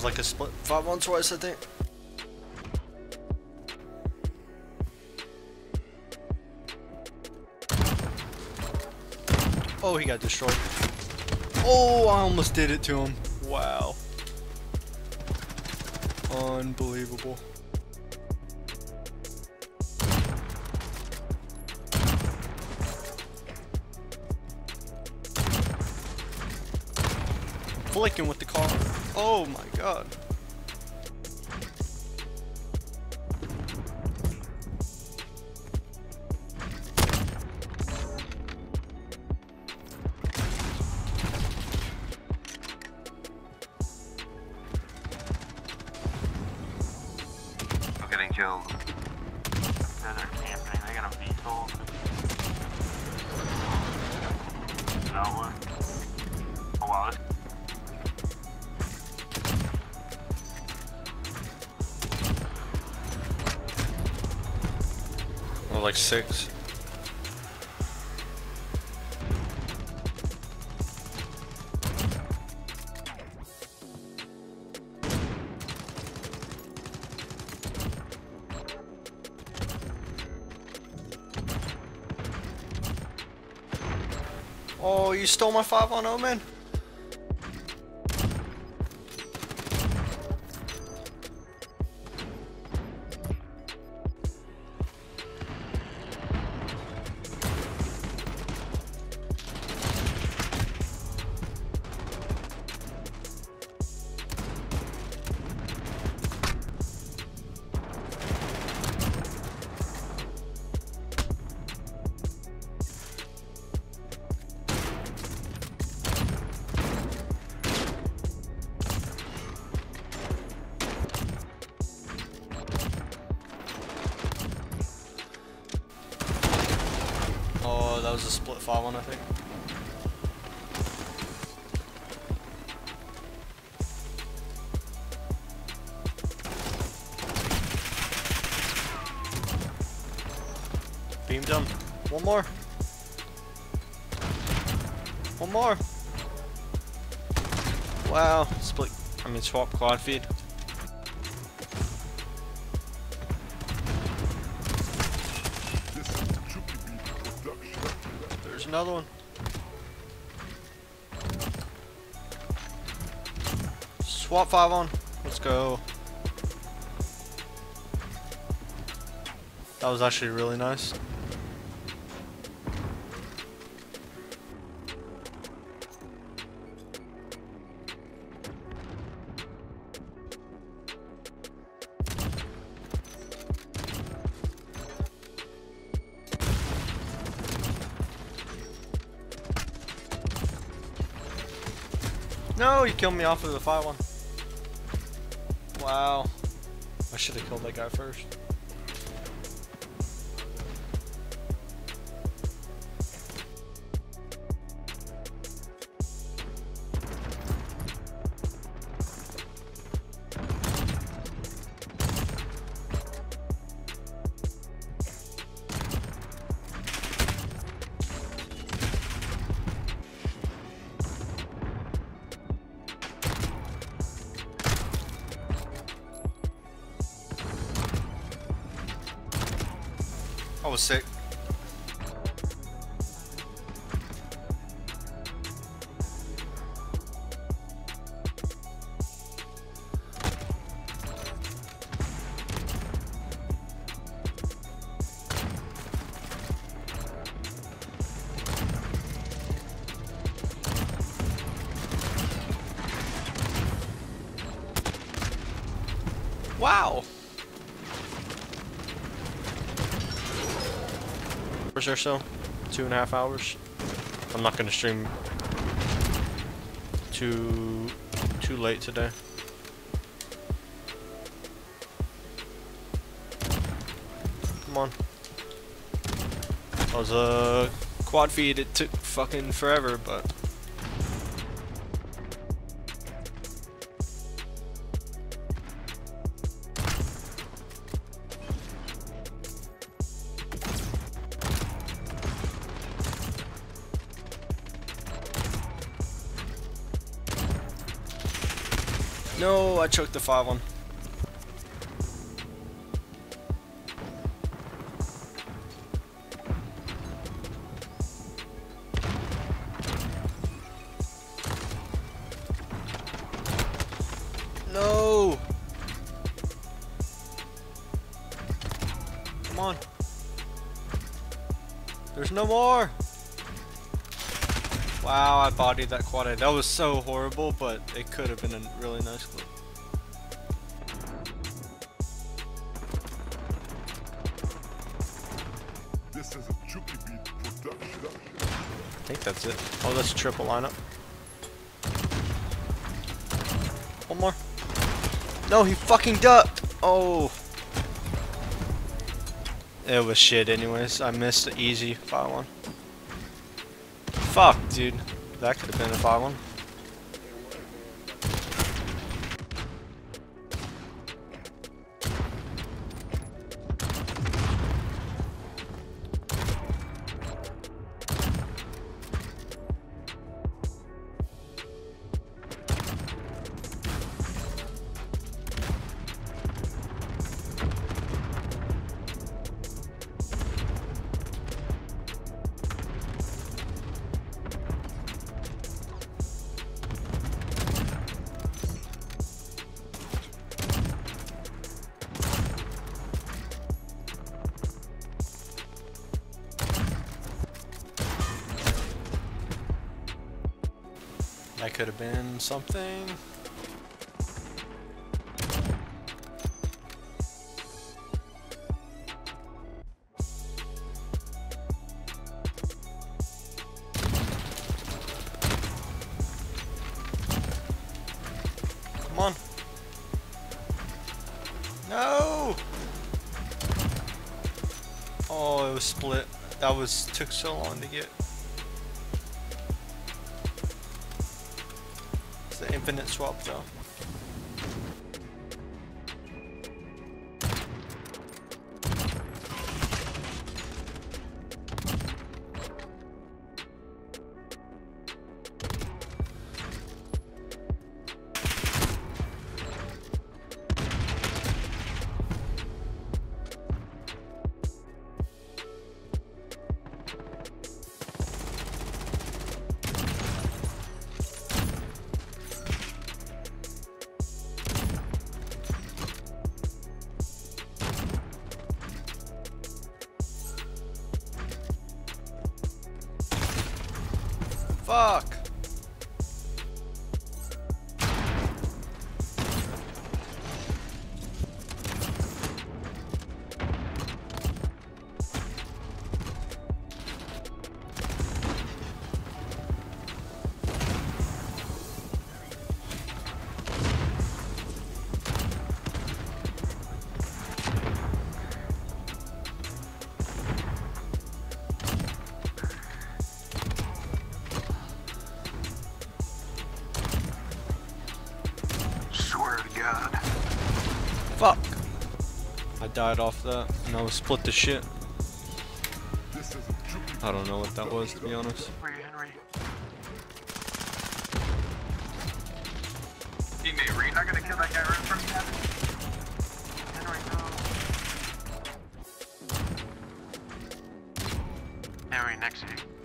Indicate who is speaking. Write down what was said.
Speaker 1: Was like a split five on twice, I think. Oh, he got destroyed. Oh, I almost did it to him. Wow. Unbelievable. Flicking with the Kar. Oh my god.
Speaker 2: I'm getting.
Speaker 1: Like six. Oh, you stole my 5 on 0, man. That was a split 5 on, I think. Beamed him. One more. One more. Wow. Split. I mean, swap quad feed. Another one. Swap five on. Let's go. That was actually really nice. No, he killed me off of the five one. Wow. I should have killed that guy first. I was sick. Wow! Hours or so, two and a half hours. I'm not gonna stream too too late today. Come on. That was a quad feed. It took fucking forever, but. No, I choked the five one. No. Come on. There's no more. Wow, I bodied that quad A. That was so horrible, but it could have been a really nice clip.
Speaker 3: This is a Chucky Beat production.
Speaker 1: I think that's it. Oh, that's a triple lineup. One more. No, he fucking ducked. Oh. It was shit anyways. I missed the easy 5-1. Fuck, dude. That could have been a 5-1. Could have been something. Come on. No! Oh, it was split. That was took so long to get. Infinite swap though. Fuck! Died off that, and I was split the shit. I don't know what that was, to be honest.
Speaker 2: You, Henry? Teammate, not gonna kill that guy right? Henry, no. Henry, next to you.